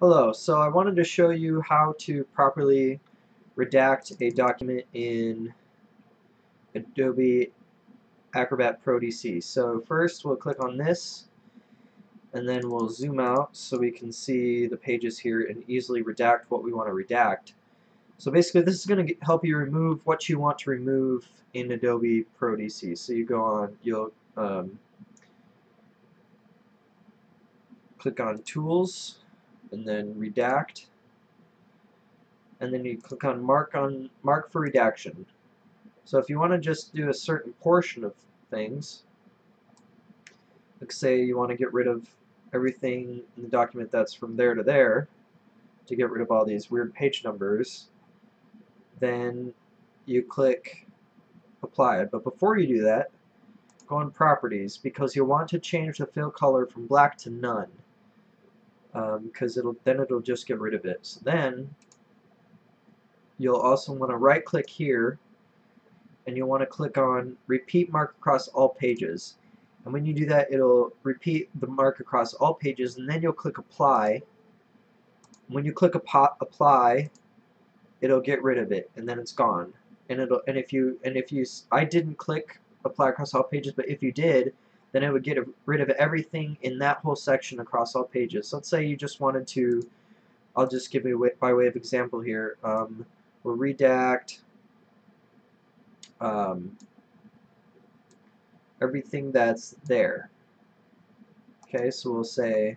Hello, so I wanted to show you how to properly redact a document in Adobe Acrobat Pro DC. So first we'll click on this and then we'll zoom out so we can see the pages here and easily redact what we want to redact. So basically this is going to help you remove what you want to remove in Adobe Pro DC. So you go on, you'll um, click on Tools and then redact. And then you click on mark on mark for redaction. So if you want to just do a certain portion of things like say you want to get rid of everything in the document that's from there to there to get rid of all these weird page numbers then you click apply but before you do that go on properties because you'll want to change the fill color from black to none because um, it'll then it'll just get rid of it. So then you'll also want to right click here and you'll want to click on repeat mark across all pages. And when you do that it'll repeat the mark across all pages and then you'll click apply. When you click apply it'll get rid of it and then it's gone. And it'll and if you and if you I didn't click apply across all pages but if you did then it would get rid of everything in that whole section across all pages. So let's say you just wanted to, I'll just give you by way of example here, um, we'll redact um, everything that's there. Okay, so we'll say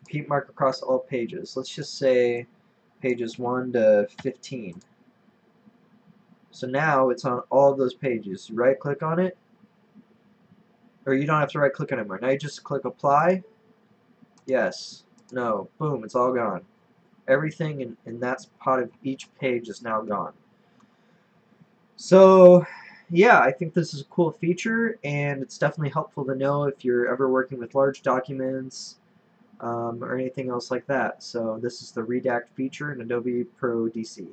repeat mark across all pages. Let's just say pages 1 to 15. So now it's on all those pages. You right click on it, or you don't have to right click anymore. Now you just click apply. Yes. No. Boom. It's all gone. Everything in, in that part of each page is now gone. So yeah, I think this is a cool feature and it's definitely helpful to know if you're ever working with large documents um, or anything else like that. So this is the redact feature in Adobe Pro DC.